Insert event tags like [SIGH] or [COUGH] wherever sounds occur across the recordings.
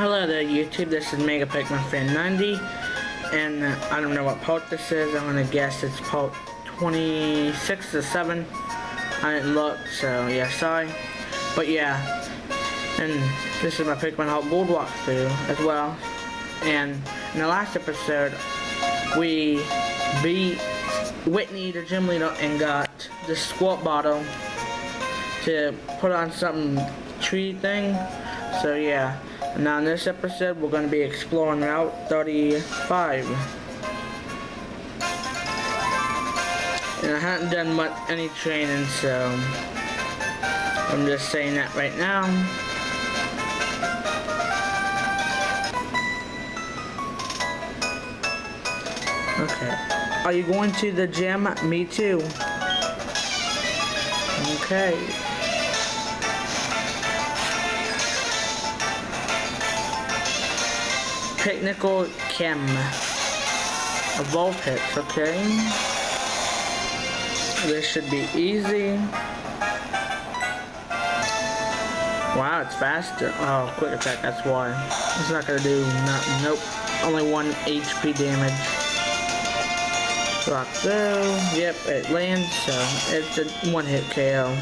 Hello there YouTube, this is Mega Pokemon Fan 90 and uh, I don't know what part this is, I'm gonna guess it's part 26 or 7 I didn't look, so yeah, sorry. But yeah, and this is my Pokemon Heart Gold walkthrough as well. And in the last episode we beat Whitney the gym leader and got the squirt bottle to put on some tree thing. So yeah now in this episode, we're going to be exploring Route 35. And I haven't done much, any training, so I'm just saying that right now. Okay. Are you going to the gym? Me too. Okay. Picnicker Kim. A Vulpix, okay. This should be easy. Wow, it's faster. Oh, quick attack, that's why. It's not gonna do nothing. Nope. Only one HP damage. Rock Throw. Yep, it lands, so it's a one hit KO.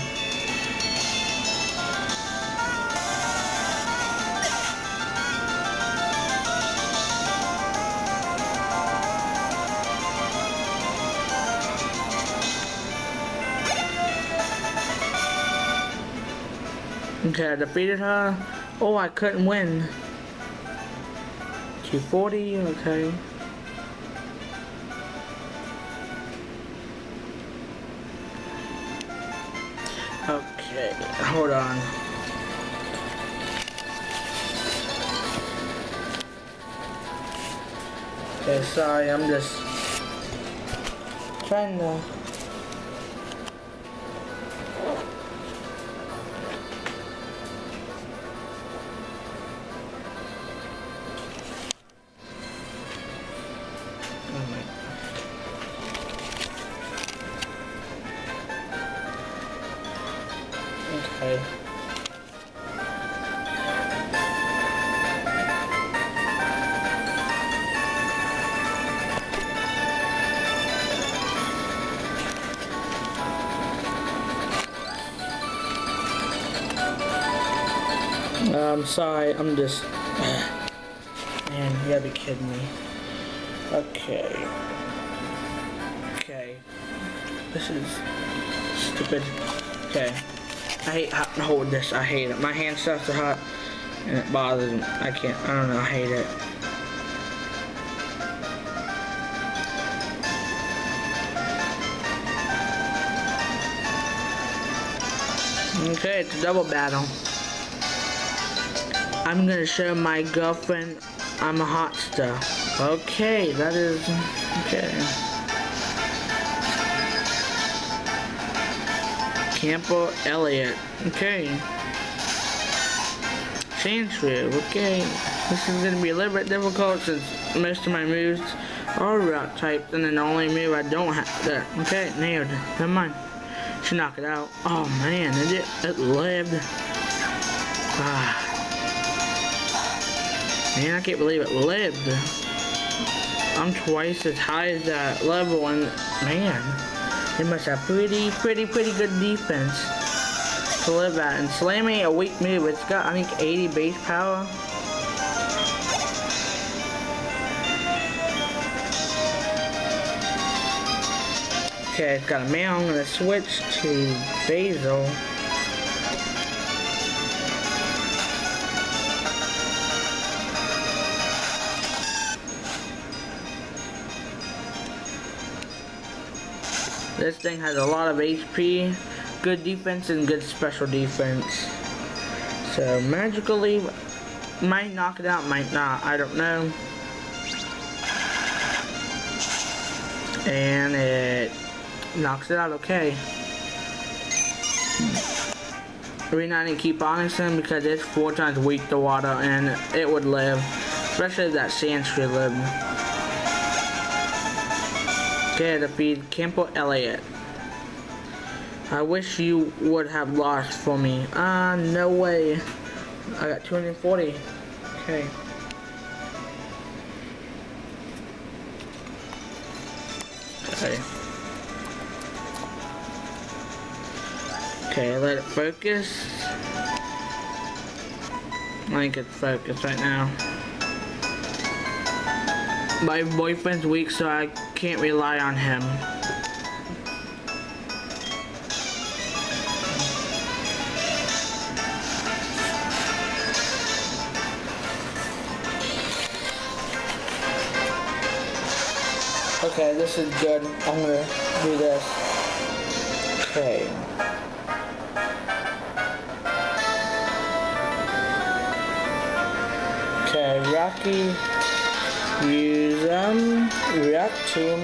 Okay, I defeated her. Oh, I couldn't win. 240, okay. Okay, hold on. Okay, sorry, I'm just trying to I'm sorry, I'm just... [SIGHS] Man, you gotta be kidding me. Okay. Okay. This is stupid. Okay. I hate holding this. I hate it. My hand starts to hot and it bothers me. I can't. I don't know. I hate it. Okay, it's a double battle. I'm gonna show my girlfriend I'm a hot stuff. Okay, that is okay. Camper Elliot. Okay. Sandshrew. Okay. This is to be a little bit difficult since most of my moves are route types and then the only move I don't have there. Okay, nailed. Never mind. Should knock it out. Oh man, it, it lived. Ah. Man, I can't believe it lived. I'm twice as high as that level and man. They must have pretty, pretty, pretty good defense to live at. And slamming a weak move, it's got, I think, 80 base power. Okay, it's got a mail. I'm gonna switch to Bayleef. This thing has a lot of HP, good defense, and good special defense. So magically, might knock it out, might not, I don't know. And it knocks it out okay. We're not gonna keep on him because it's four times weak to water and it would live. Especially if that Sandshrew lived. Okay, defeat Camper Elliott. I wish you would have lost for me. Ah, uh, no way. I got 240. Okay. Okay. Okay, let it focus. I think it's focused right now. My boyfriend's weak, so I can't rely on him. Okay, this is good. I'm gonna do this. Okay. Okay, Rocky Museum Reaction.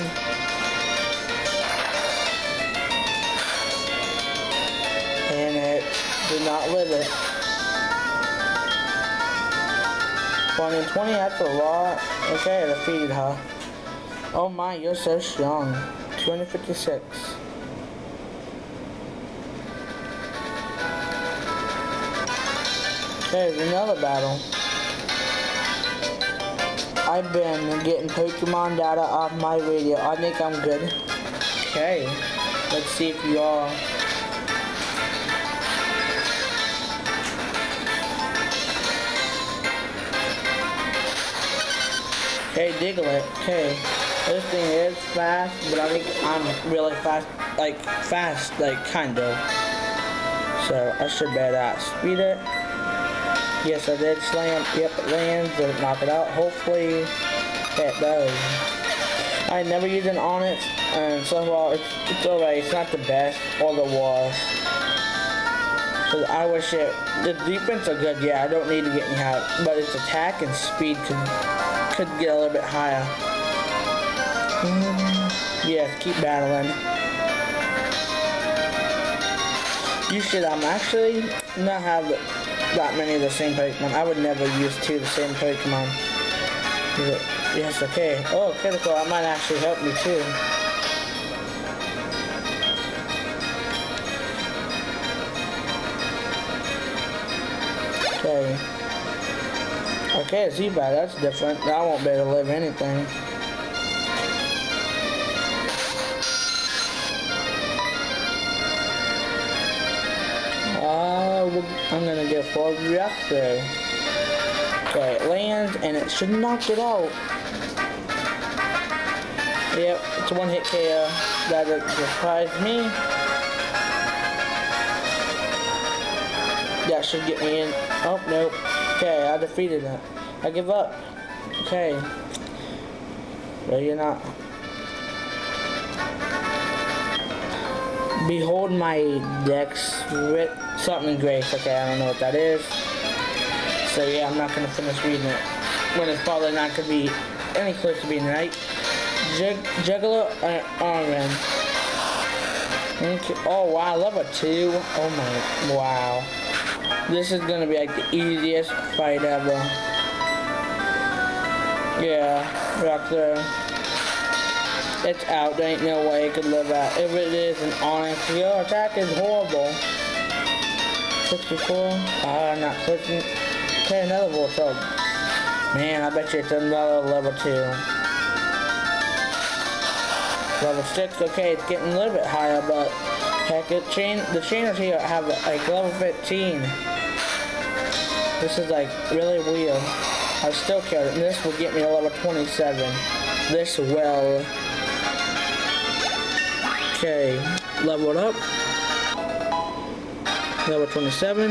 And it did not live it. 20, 20, that's a lot. Okay, I defeated her. Oh my, you're so strong. 256. Okay, another battle. I've been getting Pokemon data off my radio. I think I'm good. Okay, let's see if you all... Okay, Diglett. Okay. This thing is fast, but I think I'm really fast, like, fast, like, kind of. So, I should better. Speed it. Yes, I did slam. Yep, it lands. Did it knock it out? Hopefully, it does. I never used an Onix, and so far, it's, it's alright. It's not the best or the worst. So I wish it, the defense are good, yeah, I don't need to get any higher, but its attack and speed could, could get a little bit higher. Mm, yeah, keep battling. You should I'm um actually not have that many of the same Pokemon. I would never use two of the same Pokemon. Yes, okay. Oh, critical. That might actually help me too. Okay. Okay, Zubat, that's different. I won't be able to live anything. I'm gonna get forward reactor. Okay, it lands and it should knock it out. Yep, it's a one hit KO. That surprised me. That should get me in. Oh, nope. Okay, I defeated it. I give up. Okay. Ready or not. Behold my Dex something great. Okay, I don't know what that is. So yeah, I'm not gonna finish reading it. When it's probably not gonna be any close to being right. Jug Juggler uh, Irwin. Okay. Oh wow, level two. Oh my wow. This is gonna be like the easiest fight ever. Yeah, rock there. It's out. There ain't no way it could live out. If it is an honest, your attack is horrible. 64. Ah, not clicking. Okay, another Voltorb. Man, I bet you it's another level 2. Level 6, okay, it's getting a little bit higher, but heck, it chain, the trainers here have like level 15. This is like really weird. I still care. This will get me a level 27. This will Okay, level it up. Level 27.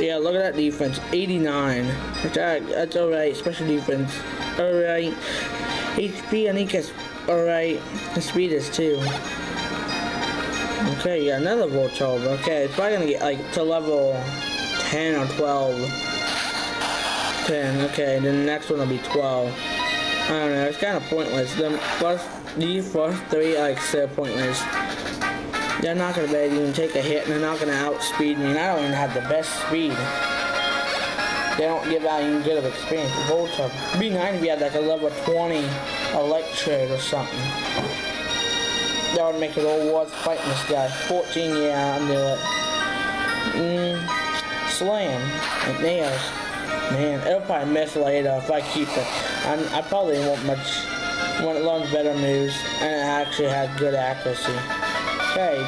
Yeah, look at that defense. 89. That's, that's alright. Special defense. Alright. HP, I think it's alright. The speed is too. Okay, yeah, another Voltorb. Okay, it's probably gonna get like to level 10 or 12. 10, okay, then the next one will be 12. I don't know, it's kind of pointless. The first these first three like so pointless. They're not able to even take a hit and they're not gonna outspeed me and I don't even have the best speed. They don't give out even good of experience. Voltorb. It'd be nice if you had like a level 20 electrode or something. That would make it all worth fighting this guy. 14, yeah, I'll it. Mm, slam. It nails. Man, it'll probably miss later if I keep it. I'm, I probably won't much when it learns better moves and it actually has good accuracy. Okay.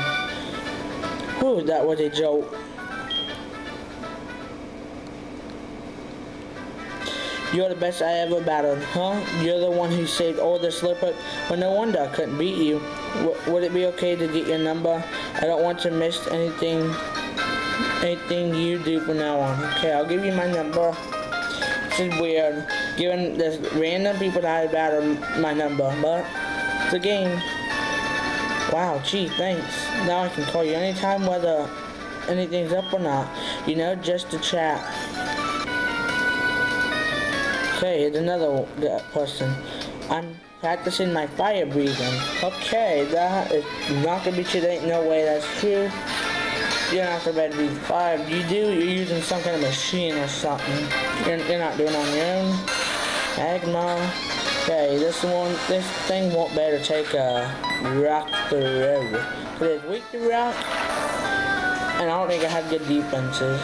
Whew, that was a joke. You're the best I ever battled, huh? You're the one who saved all the Slowpoke. but no wonder I couldn't beat you. W would it be okay to get your number? I don't want to miss anything anything you do from now on. Okay, I'll give you my number. This is weird, given this random people that I battle my number, but it's a game. Wow, gee, thanks. Now I can call you anytime whether anything's up or not. You know, just to chat. Okay, here's another person. I'm practicing my fire breathing. Okay, that is not gonna be true. There ain't no way that's true. You're not supposed to be fire. You do, you're using some kind of machine or something. You're, you're not doing it on your own. Magmar. Okay, this one, this thing won't be able to take a rock road. It is weak to rock, and I don't think I have good defenses.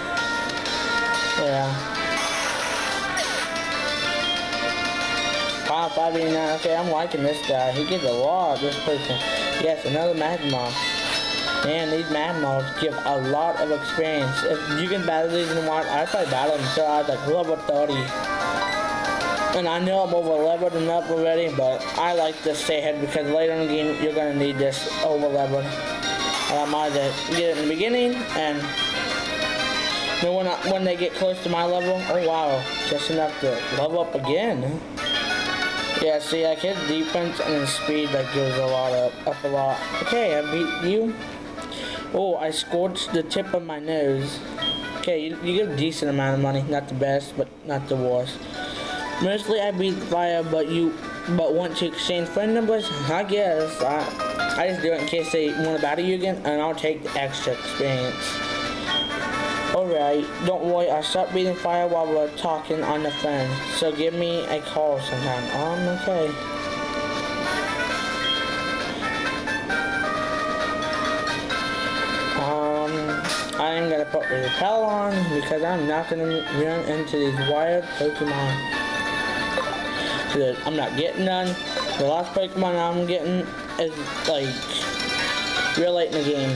Yeah. Wow, 589. Okay, I'm liking this guy. He gives a lot, of this person. Yes, another Magmar. Man, these Magmars give a lot of experience. If you can battle these in wild, I probably battle them until I was like level 30. And I know I'm over leveled and up already, but I like to stay ahead because later in the game, you're going to need this over leveled. And I might get it in the beginning, and then when, I, when they get close to my level, oh wow, just enough to level up again. Yeah, see, like his defense and his speed, that gives a lot up, up a lot. Okay, I beat you. Oh, I scorched the tip of my nose. Okay, you, you get a decent amount of money. Not the best, but not the worst. Mostly I beat fire, but you, but want to exchange friend numbers? I guess. I, I just do it in case they want to battle you again, and I'll take the extra experience. Alright, don't worry, I'll stop beating fire while we're talking on the phone. So give me a call sometime. Um, okay. I'm gonna put the repel on because I'm not gonna run into these wild Pokemon. I'm not getting none. The last Pokemon I'm getting is like real late in the game.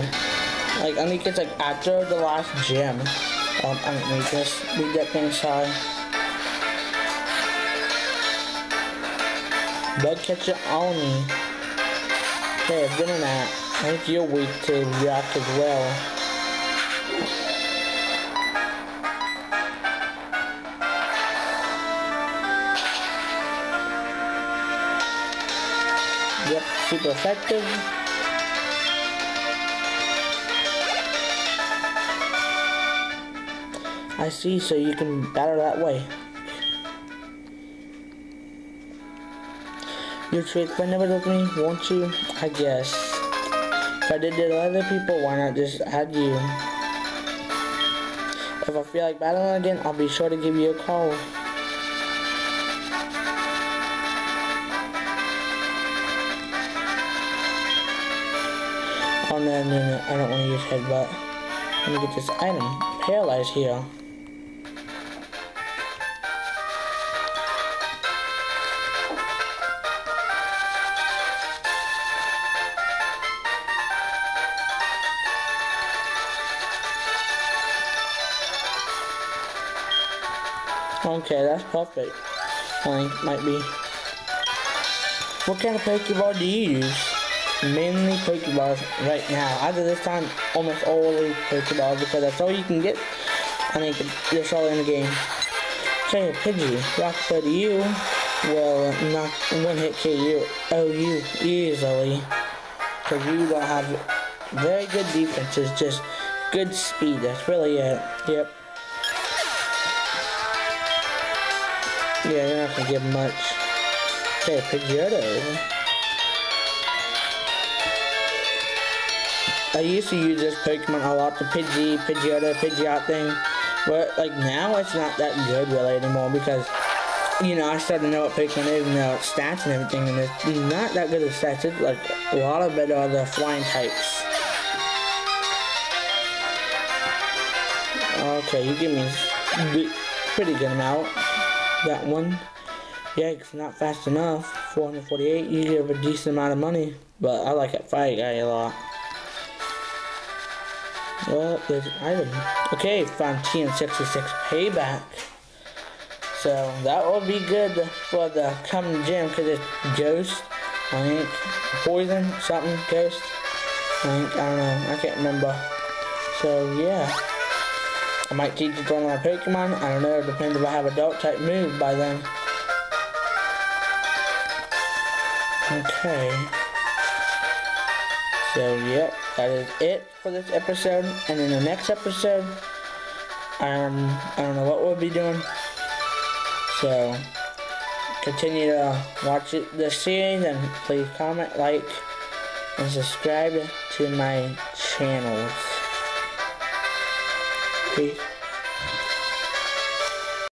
Like, I think it's like after the last gym. Um, I let me just we that thing side. Bug catcher Arnie. Okay, I've been in that. I think you're weak to react as well. Yep, super effective. I see, so you can battle that way. Trade friend numbers with me, won't you? I guess. If I did it to other people, why not just add you? If I feel like battling again, I'll be sure to give you a call. Oh no, no, no, I don't want to use headbutt. Let me get this item. Paralyzed here. Okay, that's perfect. I think might be. What kind of Pokeball do you use? Mainly Pokeballs right now. Either this time, almost always Pokeballs because that's all you can get. I think that's all in the game. Okay, Pidgey, Rock you will not one hit KO oh, you easily. Because you don't have very good defenses, just good speed. That's really it. Yep. Yeah, you're not gonna get much. Okay, Pidgeotto. I used to use this Pokemon a lot, the Pidgey, Pidgeotto, Pidgeot thing. But, like, now it's not that good really anymore because, you know, I started to know what Pokemon is and know stats and everything, and it's not that good of stats. It's, like, a lot of better are the flying types. Okay, you give me pretty good amount. That one. Yikes, not fast enough. 448, you give a decent amount of money. But I like that fire guy a lot. Well, there's an item. Okay, found TM66 payback. So that will be good for the coming gym because it's ghost, I think, poison, something, ghost. I think, I don't know, I can't remember. So yeah. I might teach it to my Pokemon, I don't know, it depends if I have a dark type move by then. Okay. So yep, that is it for this episode. And in the next episode, um, I don't know what we'll be doing. So continue to watch the series and please comment, like, and subscribe to my channels. Peace.